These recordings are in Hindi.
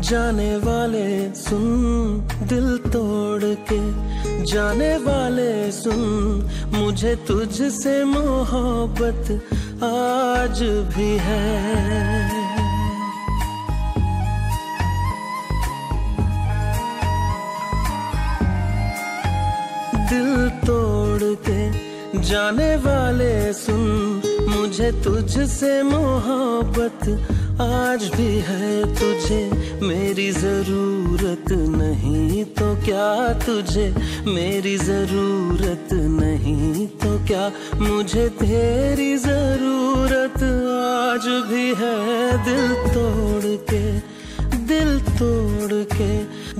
जाने वाले सुन, दिल तोड़ के जाने वाले सुन। मुझे तुझसे मोहब्बत आज भी है। दिल तोड़ के जाने वाले सुन, मुझे तुझसे मोहब्बत आज भी है तुझे, मेरी ज़रूरत नहीं तो क्या तुझे? मेरी ज़रूरत नहीं तो क्या मुझे तेरी ज़रूरत? आज भी है दिल तोड़ के, दिल तोड़ के,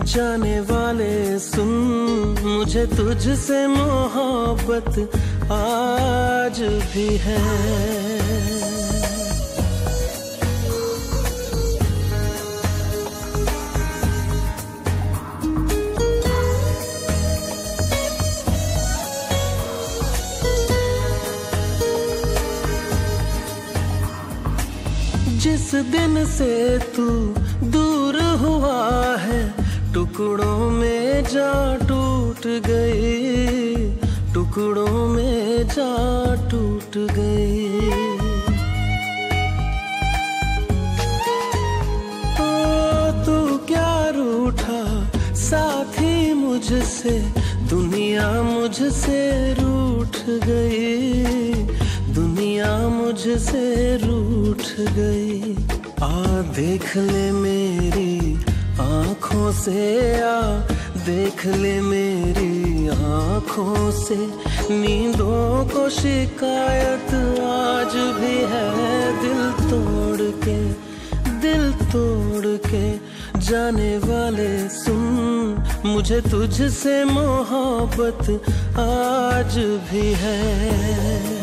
जाने वाले सुन, मुझे तुझसे मोहब्बत आज भी है। जिस दिन से तू दूर हुआ है, टुकड़ों में जा टूट गई, टुकड़ों में जा टूट गई। तू क्या रूठा साथी मुझसे, दुनिया मुझसे रूठ गई मुझसे रूठ गई। आ, देख ले मेरी आँखों से, आ, देख ले मेरी आँखों से। नींदों को शिकायत आज भी है दिल तोड़ के, दिल तोड़ के। जाने वाले सुन, मुझे तुझसे मोहब्बत आज भी है।